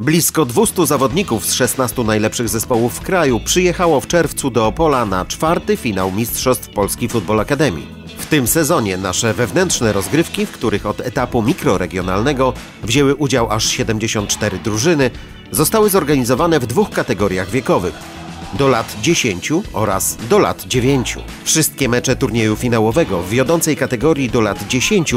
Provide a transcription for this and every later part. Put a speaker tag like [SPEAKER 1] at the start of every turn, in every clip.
[SPEAKER 1] Blisko 200 zawodników z 16 najlepszych zespołów w kraju przyjechało w czerwcu do Opola na czwarty finał Mistrzostw Polski Futbol Akademii. W tym sezonie nasze wewnętrzne rozgrywki, w których od etapu mikroregionalnego wzięły udział aż 74 drużyny, zostały zorganizowane w dwóch kategoriach wiekowych do lat 10 oraz do lat 9. Wszystkie mecze turnieju finałowego w wiodącej kategorii do lat 10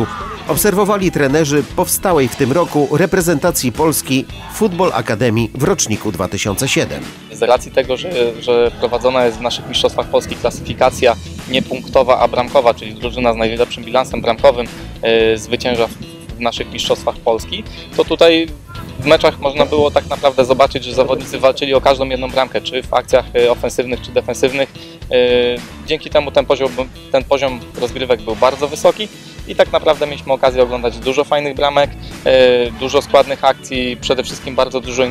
[SPEAKER 1] obserwowali trenerzy powstałej w tym roku reprezentacji Polski Football Akademii w roczniku 2007.
[SPEAKER 2] Z racji tego, że, że prowadzona jest w naszych mistrzostwach Polski klasyfikacja nie punktowa, a bramkowa, czyli drużyna z najlepszym bilansem bramkowym yy, zwycięża w naszych mistrzostwach Polski, to tutaj w meczach można było tak naprawdę zobaczyć, że zawodnicy walczyli o każdą jedną bramkę, czy w akcjach e, ofensywnych, czy defensywnych. E, dzięki temu ten poziom, ten poziom rozgrywek był bardzo wysoki i tak naprawdę mieliśmy okazję oglądać dużo fajnych bramek, e, dużo składnych akcji, przede wszystkim bardzo dużo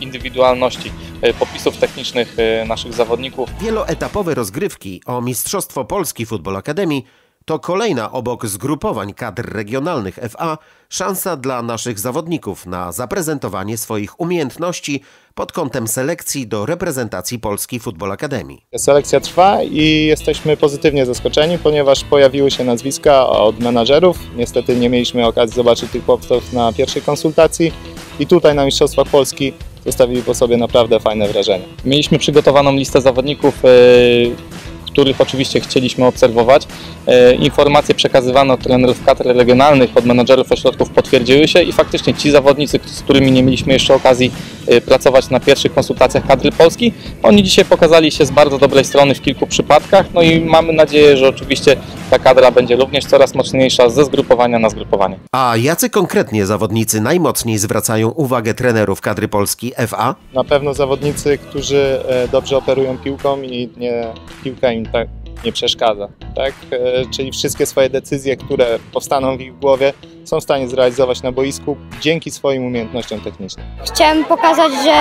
[SPEAKER 2] indywidualności, popisów technicznych naszych zawodników.
[SPEAKER 1] Wieloetapowe rozgrywki o Mistrzostwo Polski Futbol Akademii to kolejna obok zgrupowań kadr regionalnych FA szansa dla naszych zawodników na zaprezentowanie swoich umiejętności pod kątem selekcji do reprezentacji Polski Futbol Akademii.
[SPEAKER 3] Selekcja trwa i jesteśmy pozytywnie zaskoczeni, ponieważ pojawiły się nazwiska od menadżerów. Niestety nie mieliśmy okazji zobaczyć tych chłopców na pierwszej konsultacji i tutaj na Mistrzostwach Polski zostawili po sobie naprawdę fajne wrażenie.
[SPEAKER 2] Mieliśmy przygotowaną listę zawodników yy, których oczywiście chcieliśmy obserwować. E, informacje przekazywane od trenerów kadr regionalnych, od menadżerów ośrodków potwierdziły się i faktycznie ci zawodnicy, z którymi nie mieliśmy jeszcze okazji e, pracować na pierwszych konsultacjach kadry Polski, oni dzisiaj pokazali się z bardzo dobrej strony w kilku przypadkach, no i mamy nadzieję, że oczywiście ta kadra będzie również coraz mocniejsza ze zgrupowania na zgrupowanie.
[SPEAKER 1] A jacy konkretnie zawodnicy najmocniej zwracają uwagę trenerów kadry Polski FA?
[SPEAKER 3] Na pewno zawodnicy, którzy e, dobrze operują piłką i nie, piłka im tak nie przeszkadza. Tak? E, czyli wszystkie swoje decyzje, które powstaną w ich głowie, są w stanie zrealizować na boisku dzięki swoim umiejętnościom technicznym.
[SPEAKER 4] Chciałem pokazać, że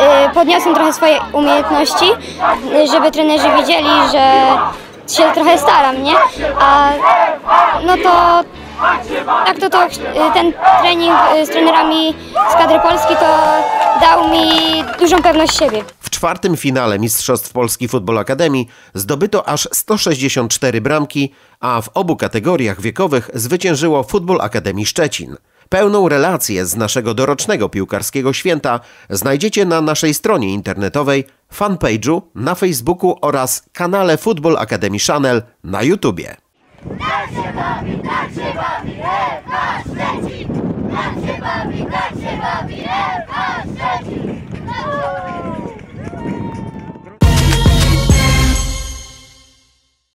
[SPEAKER 4] e, podniosłem trochę swoje umiejętności, żeby trenerzy wiedzieli, że się trochę staram, nie? A no to tak to, to ten trening z trenerami z kadry Polski to dał mi dużą pewność siebie.
[SPEAKER 1] W czwartym finale Mistrzostw Polski Futbol Akademii zdobyto aż 164 bramki, a w obu kategoriach wiekowych zwyciężyło Futbol Akademii Szczecin. Pełną relację z naszego dorocznego piłkarskiego święta znajdziecie na naszej stronie internetowej, fanpage'u, na Facebooku oraz kanale Football Academy Channel na YouTubie.